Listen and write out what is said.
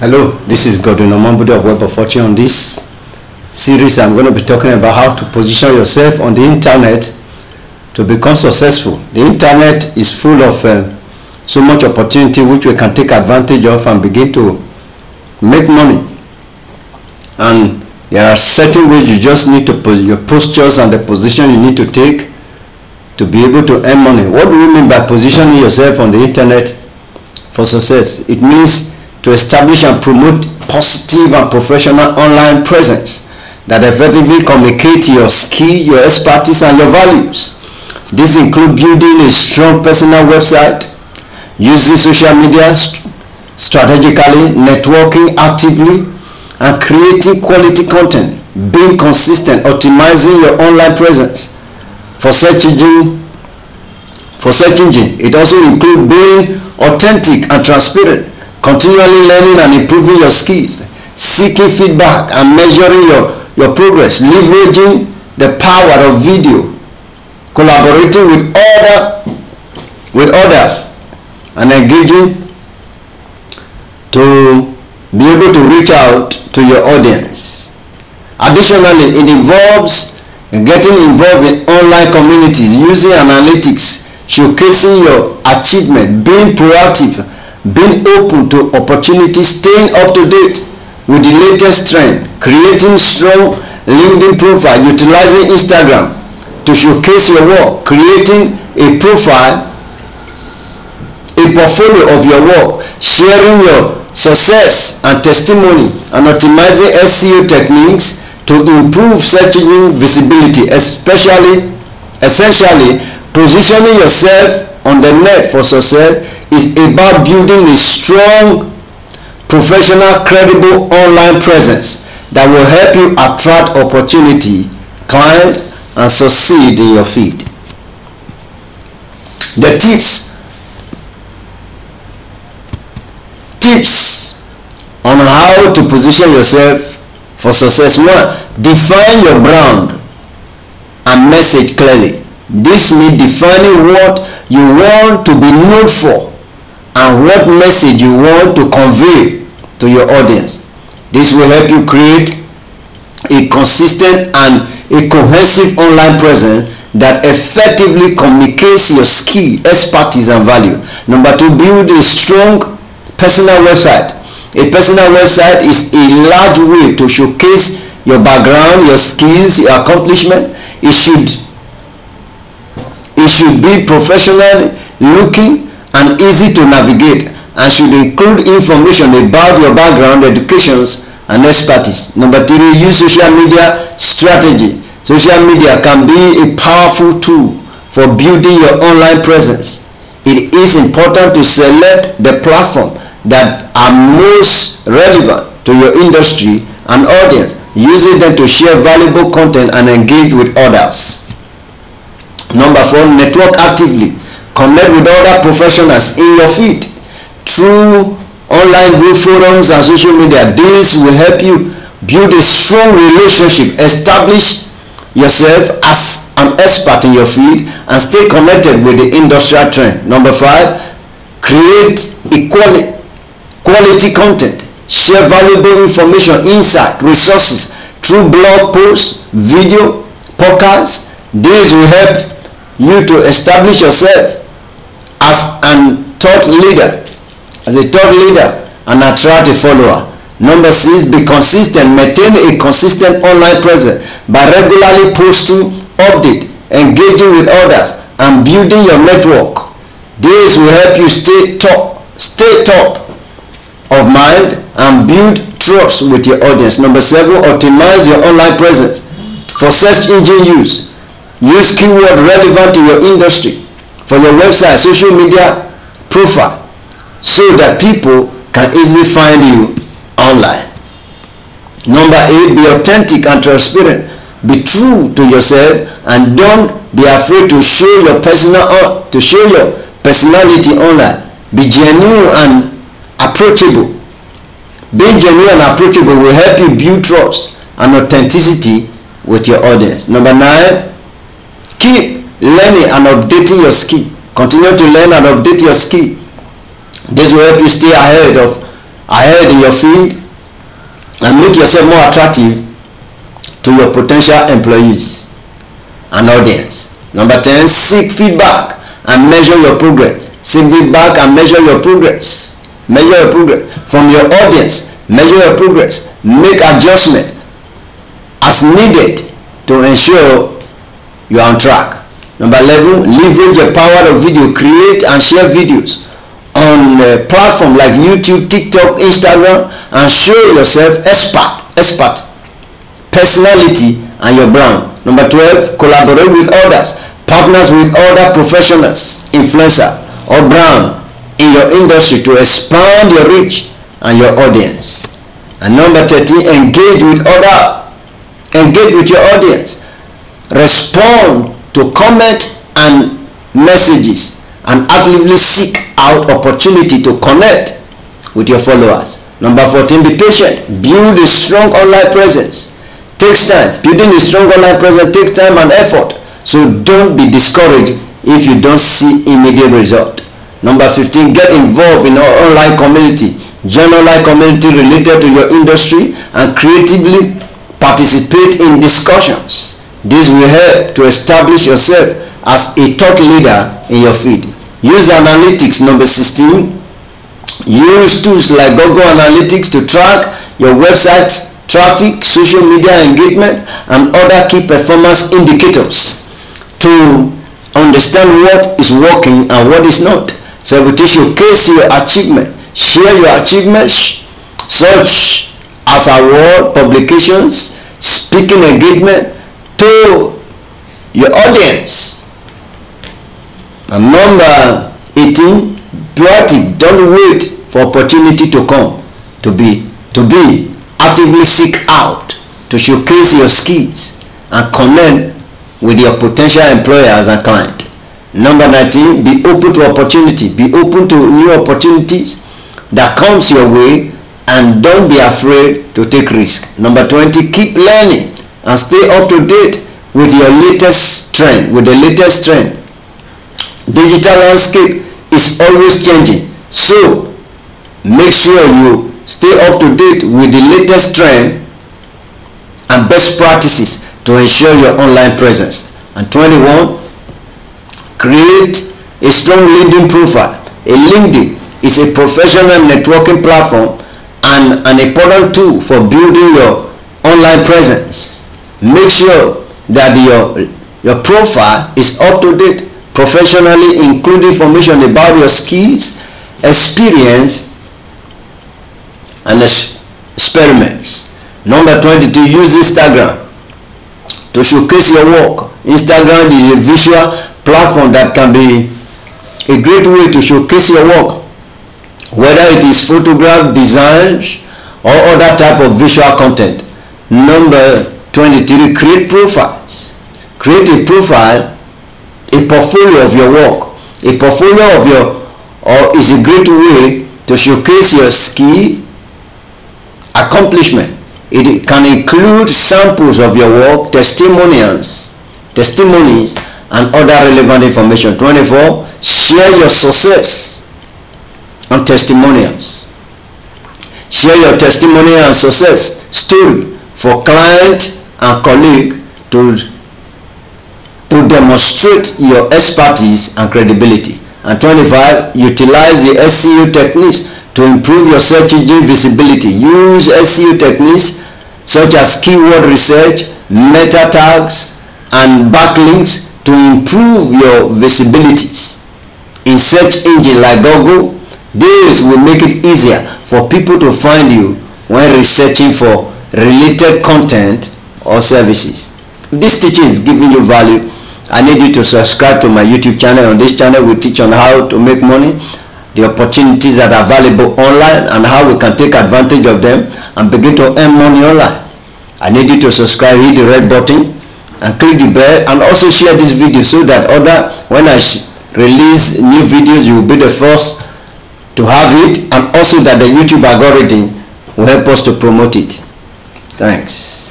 Hello, this is Godwin Omambudu of Web of Fortune. On this series, I'm going to be talking about how to position yourself on the internet to become successful. The internet is full of uh, so much opportunity which we can take advantage of and begin to make money. And there are certain ways you just need to put your postures and the position you need to take to be able to earn money. What do we mean by positioning yourself on the internet for success? It means to establish and promote positive and professional online presence that effectively communicate your skill, your expertise, and your values. This includes building a strong personal website, using social media st strategically, networking actively, and creating quality content, being consistent, optimizing your online presence. For search engine, for search engine, it also includes being authentic and transparent, continually learning and improving your skills, seeking feedback and measuring your, your progress, leveraging the power of video, collaborating with other with others and engaging to be able to reach out to your audience. Additionally, it involves getting involved in online communities, using analytics, showcasing your achievement, being proactive, being open to opportunities, staying up to date with the latest trend, creating strong LinkedIn profile, utilizing Instagram to showcase your work, creating a profile, a portfolio of your work, sharing your success and testimony, and optimizing SEO techniques to improve search engine visibility, especially, essentially, positioning yourself on the net for success is about building a strong, professional, credible online presence that will help you attract opportunity, client, and succeed in your field. The tips. Tips on how to position yourself for success. One, define your brand and message clearly. This means defining what you want to be known for what message you want to convey to your audience. This will help you create a consistent and a cohesive online presence that effectively communicates your skill, expertise, and value. Number two, build a strong personal website. A personal website is a large way to showcase your background, your skills, your accomplishment. It should it should be professional looking and easy to navigate and should include information about your background, educations, and expertise. Number three, use social media strategy. Social media can be a powerful tool for building your online presence. It is important to select the platform that are most relevant to your industry and audience, using them to share valuable content and engage with others. Number four, network actively connect with other professionals in your field through online group forums and social media. This will help you build a strong relationship. Establish yourself as an expert in your field and stay connected with the industrial trend. Number five create equality quality content. Share valuable information insight resources through blog posts video podcasts. This will help you to establish yourself as an thought leader, as a thought leader and attract a follower. Number six, be consistent. Maintain a consistent online presence by regularly posting, update, engaging with others, and building your network. This will help you stay top, stay top of mind and build trust with your audience. Number seven, optimize your online presence for search engine use. Use keyword relevant to your industry for your website social media profile so that people can easily find you online. Number eight be authentic and transparent. Be true to yourself and don't be afraid to show your personal uh, to show your personality online. Be genuine and approachable. Being genuine and approachable will help you build trust and authenticity with your audience. Number nine keep learning and updating your skill continue to learn and update your skill this will help you stay ahead of ahead in your field and make yourself more attractive to your potential employees and audience. Number 10, seek feedback and measure your progress. Seek feedback and measure your progress. Measure your progress from your audience. Measure your progress. Make adjustment as needed to ensure you are on track. Number 11, leverage the power of video. Create and share videos on a platform like YouTube, TikTok, Instagram and show yourself expert, expert, personality and your brand. Number 12, collaborate with others, partners with other professionals, influencer or brand in your industry to expand your reach and your audience. And number 13, engage with other, engage with your audience. Respond to comment and messages and actively seek out opportunity to connect with your followers. Number 14, be patient. Build a strong online presence. Takes time. Building a strong online presence takes time and effort. So don't be discouraged if you don't see immediate result. Number 15, get involved in our online community. Join online community related to your industry and creatively participate in discussions. This will help to establish yourself as a thought leader in your field. Use analytics number 16. Use tools like Google Analytics to track your website's traffic, social media engagement, and other key performance indicators to understand what is working and what is not. So to showcase your achievement, share your achievements such as award, publications, speaking engagement, to your audience. And number 18, proactive. Don't wait for opportunity to come. To be, to be, actively seek out to showcase your skills and connect with your potential employers and clients. Number 19, be open to opportunity. Be open to new opportunities that comes your way and don't be afraid to take risk. Number 20, keep learning and stay up to date with your latest trend, with the latest trend. Digital landscape is always changing. So make sure you stay up to date with the latest trend and best practices to ensure your online presence. And 21, create a strong LinkedIn profile. A LinkedIn is a professional networking platform and an important tool for building your online presence. Make sure that your, your profile is up to date professionally include information about your skills, experience and experiments. Number 22, use Instagram to showcase your work. Instagram is a visual platform that can be a great way to showcase your work whether it is photograph designs or other type of visual content. Number 23. Create profiles. Create a profile, a portfolio of your work. A portfolio of your or is a great way to showcase your skill, accomplishment. It can include samples of your work, testimonials, testimonies, and other relevant information. 24. Share your success and testimonials. Share your testimony and success story for client and colleague to, to demonstrate your expertise and credibility. And 25, utilize the SEO techniques to improve your search engine visibility. Use SEO techniques such as keyword research, meta tags, and backlinks to improve your visibilities. In search engine like Google, this will make it easier for people to find you when researching for related content or services. If this teaching is giving you value, I need you to subscribe to my YouTube channel. On this channel, we teach on how to make money, the opportunities that are available online, and how we can take advantage of them and begin to earn money online. I need you to subscribe, hit the red button, and click the bell, and also share this video so that other, when I release new videos, you will be the first to have it and also that the YouTube algorithm will help us to promote it. Thanks.